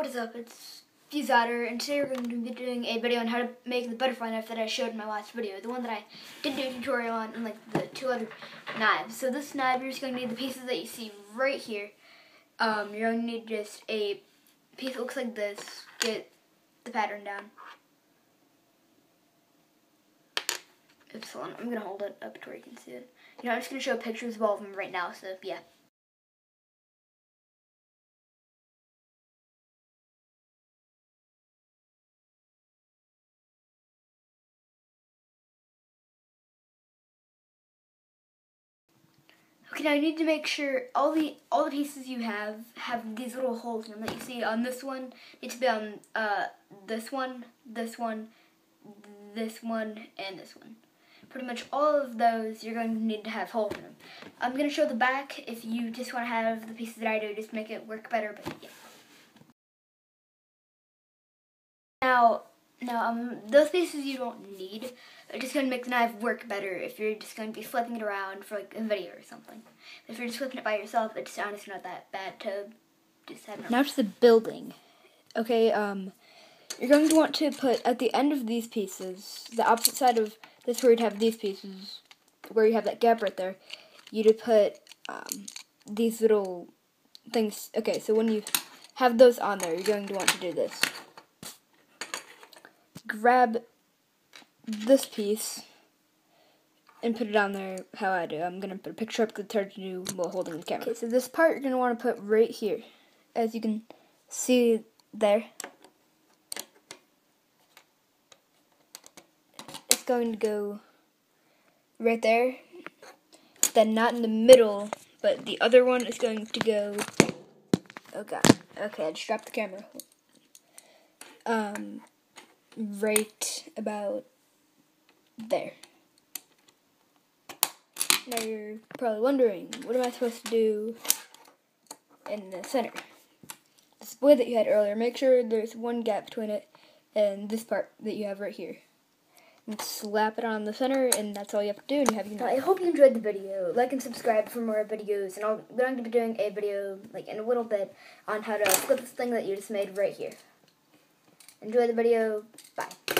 It's Fusader, and today we're going to be doing a video on how to make the butterfly knife that I showed in my last video. The one that I did do a tutorial on, and like the two other knives. So this knife, you're just going to need the pieces that you see right here. Um, you're going to need just a piece that looks like this. Get the pattern down. Oops, hold on. I'm going to hold it up to where you can see it. You know, I'm just going to show pictures of all of them right now, so yeah. Okay, now you need to make sure all the all the pieces you have have these little holes in them that you see on this one. Need to be on uh, this one, this one, this one, and this one. Pretty much all of those you're going to need to have holes in them. I'm going to show the back if you just want to have the pieces that I do, just make it work better, but yeah. Now, now, um, those pieces you don't need are just going to make the knife work better if you're just going to be flipping it around for like a video or something. If you're just flipping it by yourself, it's honestly not that bad to just have Now to the building. Okay, um, you're going to want to put at the end of these pieces, the opposite side of this where you'd have these pieces, where you have that gap right there, you'd put um, these little things. Okay, so when you have those on there, you're going to want to do this grab this piece and put it on there how I do. I'm going to put a picture up the hard to do while holding the camera. Okay, so this part you're going to want to put right here. As you can see there. It's going to go right there. Then not in the middle, but the other one is going to go... Oh god. Okay, I just dropped the camera. Um, right about there. Now you're probably wondering, what am I supposed to do in the center? The split that you had earlier, make sure there's one gap between it and this part that you have right here. And slap it on the center, and that's all you have to do, and you have your I hope you enjoyed the video. Like and subscribe for more videos, and I'm going to be doing a video, like, in a little bit on how to flip this thing that you just made right here. Enjoy the video. Bye.